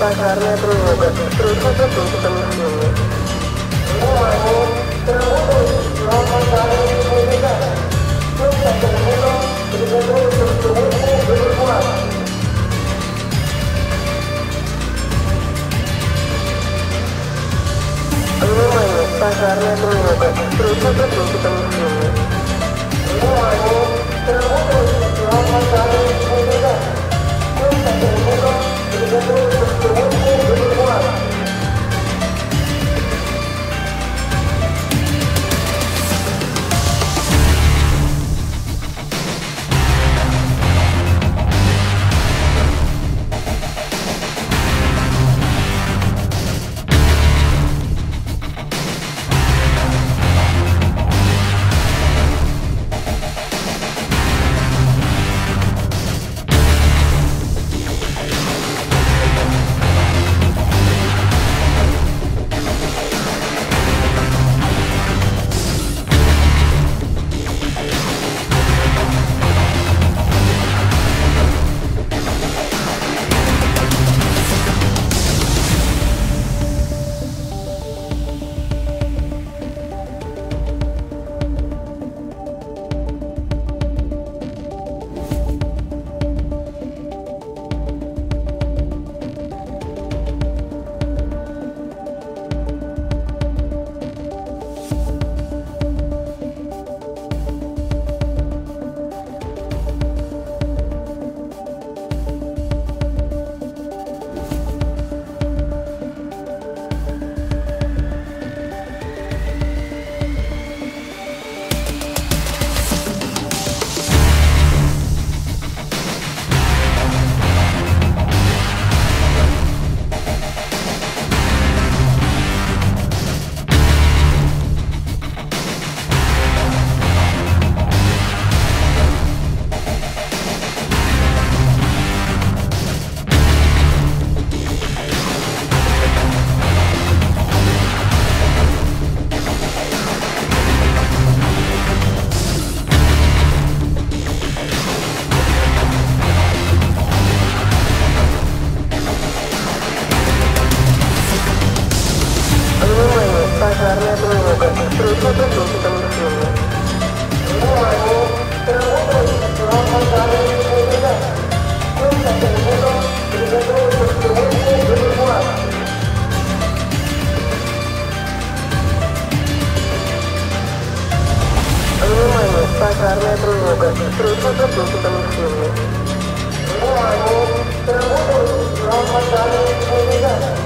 pasarnya terus terus terus terus terus terus terus terus Армия тревога. Срочно прошу помещение. Внимание! Тревога произнесена пожарная ликвидация. Пыльца тревога приготовится к сегодняшней эвакуации. Внимание! Пожарная тревога. Срочно прошу помещение. Внимание! Тревога произнесена пожарная ликвидация.